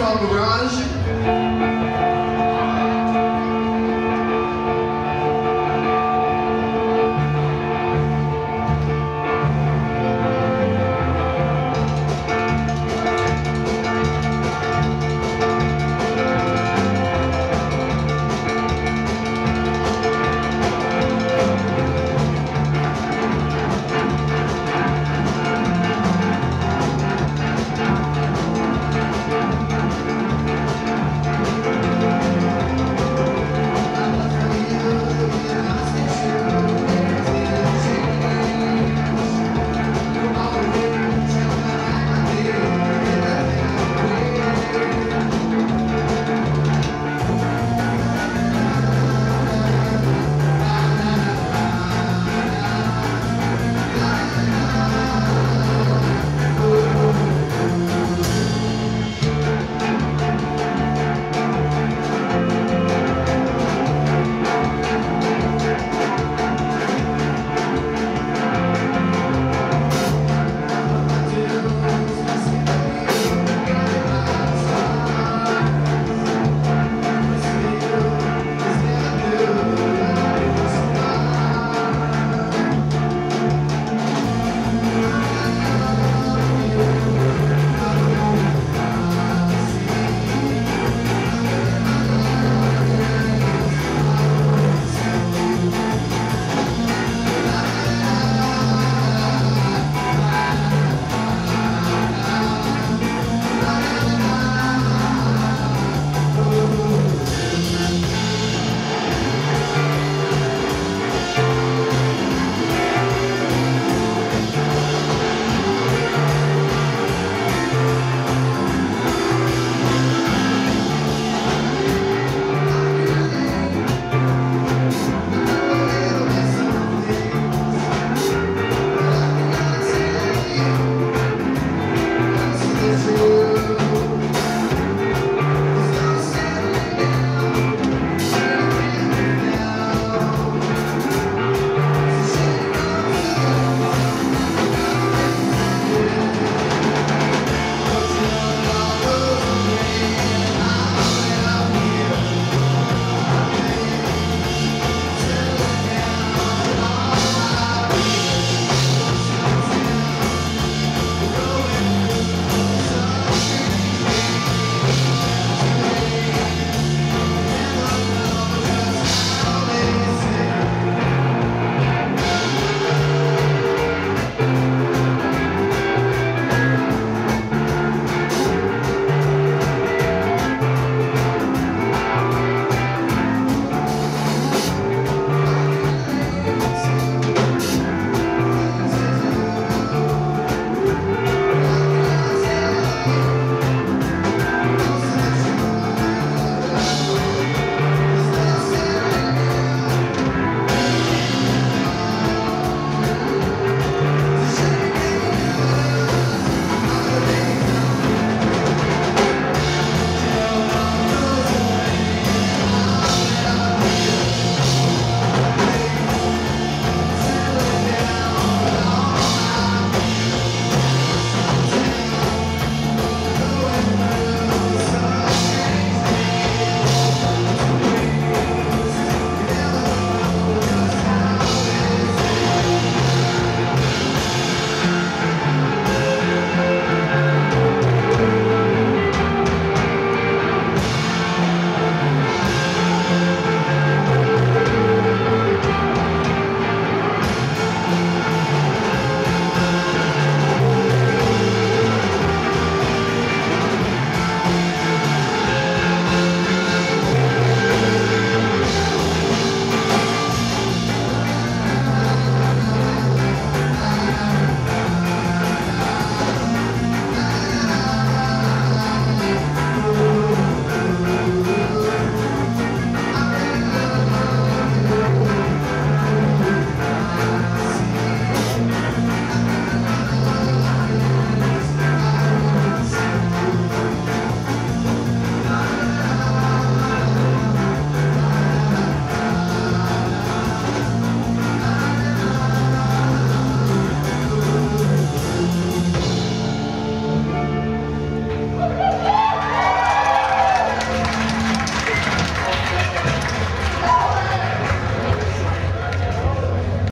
Festival Mirage.